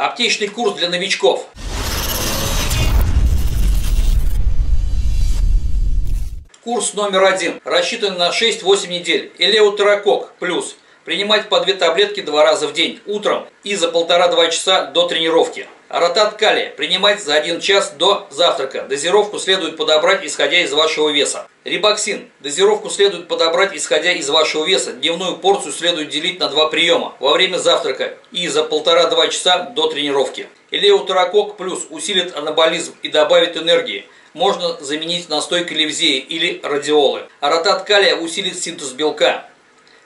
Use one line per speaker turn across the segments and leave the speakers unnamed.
Аптечный курс для новичков. Курс номер один. Рассчитан на 6-8 недель. Элеутерокок плюс. Принимать по две таблетки два раза в день, утром и за полтора-два часа до тренировки. Ротат калия принимать за 1 час до завтрака. Дозировку следует подобрать, исходя из вашего веса. Рибоксин. Дозировку следует подобрать, исходя из вашего веса. Дневную порцию следует делить на два приема. Во время завтрака и за полтора-два часа до тренировки. Элеутерокок плюс усилит анаболизм и добавит энергии можно заменить настойкой левзея или радиолы. Ротат калия усилит синтез белка.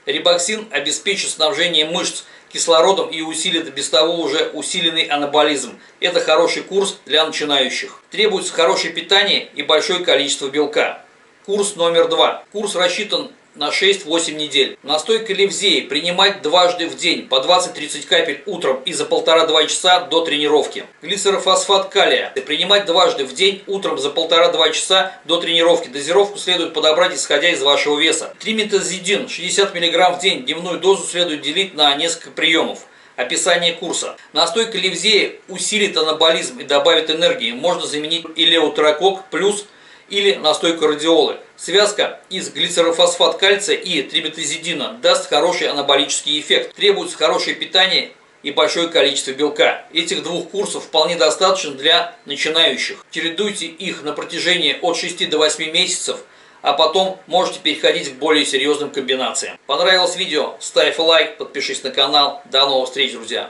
Рибоксин обеспечит снабжение мышц кислородом и усилит без того уже усиленный анаболизм. Это хороший курс для начинающих. Требуется хорошее питание и большое количество белка. Курс номер два. Курс рассчитан на 6-8 недель. Настойка левзеи принимать дважды в день по 20-30 капель утром и за полтора-два часа до тренировки. Глицерофосфат калия принимать дважды в день утром за полтора-два часа до тренировки. Дозировку следует подобрать исходя из вашего веса. Триметазидин 60 мг в день. Дневную дозу следует делить на несколько приемов. Описание курса. Настойка левзея усилит анаболизм и добавит энергии. Можно заменить илеутерокок плюс или настойку радиолы. Связка из глицерофосфат кальция и триметазидина даст хороший анаболический эффект. Требуется хорошее питание и большое количество белка. Этих двух курсов вполне достаточно для начинающих. Чередуйте их на протяжении от 6 до 8 месяцев, а потом можете переходить к более серьезным комбинациям. Понравилось видео? Ставь лайк, подпишись на канал. До новых встреч, друзья!